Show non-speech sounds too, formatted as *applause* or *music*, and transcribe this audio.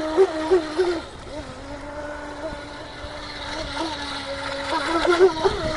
Oh, *laughs*